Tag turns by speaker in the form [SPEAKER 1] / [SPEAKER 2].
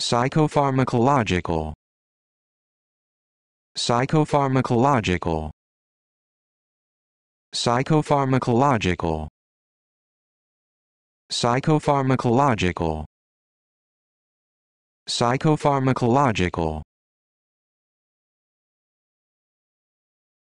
[SPEAKER 1] psychopharmacological. Psychopharmacological. Psychopharmacological. Psychopharmacological. Psychopharmacological.